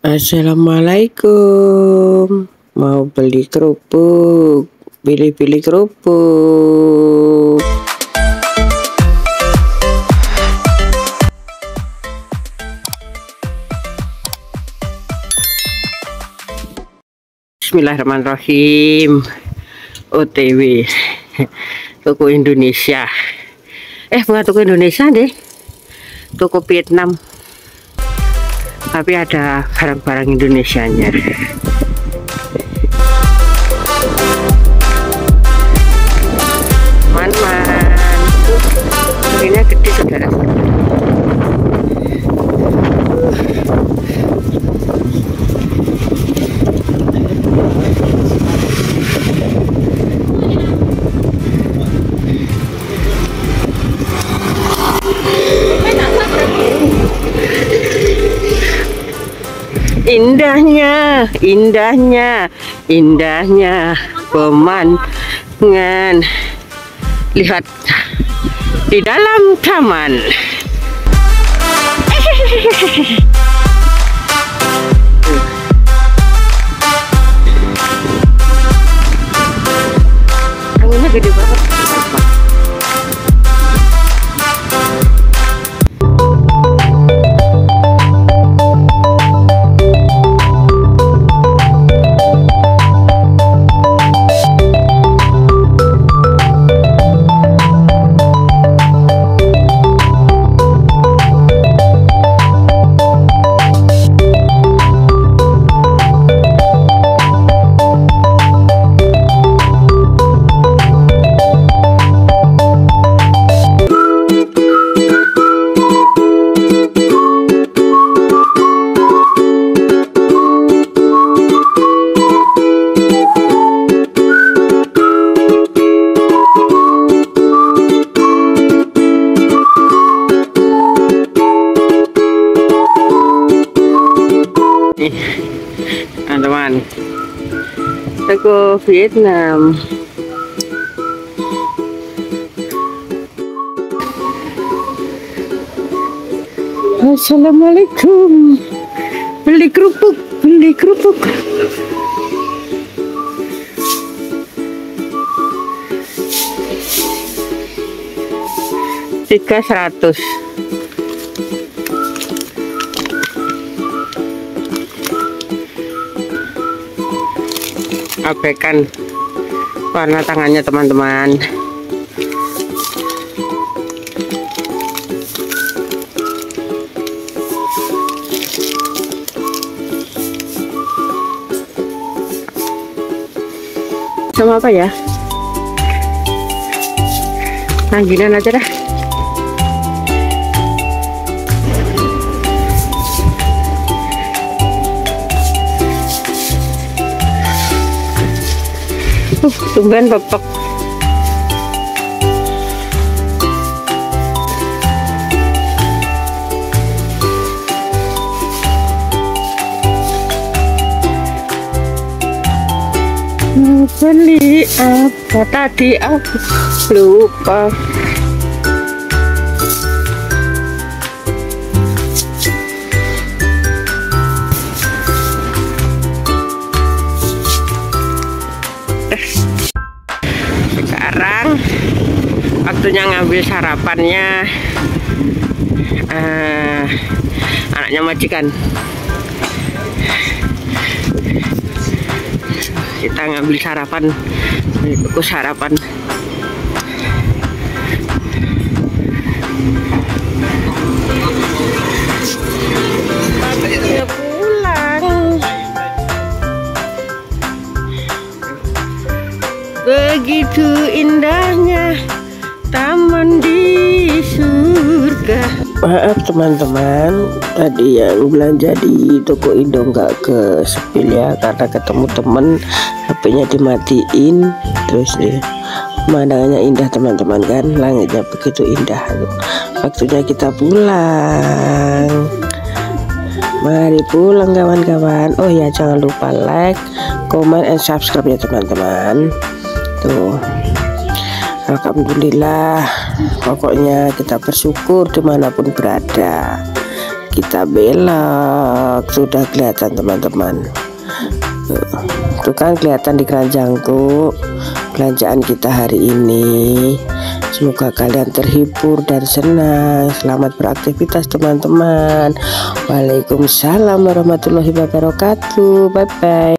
Assalamualaikum. Mau beli kerupuk. Pilih-pilih kerupuk. Bismillahirrahmanirrahim. OTW Toko Indonesia. Eh bukan toko Indonesia deh. Toko Vietnam tapi ada barang-barang Indonesianya. Man-man ini gede saudara indahnya indahnya indahnya pemandangan lihat di dalam taman. Anginnya gede banget teman-teman. Toko Vietnam. Assalamualaikum. Beli kerupuk beli kerupuk. Tiga seratus abaikan warna tangannya teman-teman. Sama apa ya? Rangginan aja dah Uh, tumben pepek. Beli apa tadi aku lupa. Sekarang waktunya ngambil sarapannya. Uh, anaknya majikan. Kita ngambil sarapan buku sarapan Begitu indahnya taman di surga. Maaf teman-teman, tadi yang belanja di toko Indo nggak ke sepil ya karena ketemu temen HP-nya dimatiin. Terus nih pemandangannya indah teman-teman kan? Langitnya begitu indah. Waktunya kita pulang. Mari pulang kawan-kawan. Oh ya jangan lupa like comment and subscribe ya teman-teman tuh Alhamdulillah pokoknya kita bersyukur di mana pun berada. Kita belok sudah kelihatan teman-teman. Itu kan kelihatan di keranjangku belanjaan kita hari ini. Semoga kalian terhibur dan senang. Selamat beraktivitas teman-teman. Waalaikumsalam warahmatullahi wabarakatuh. Bye bye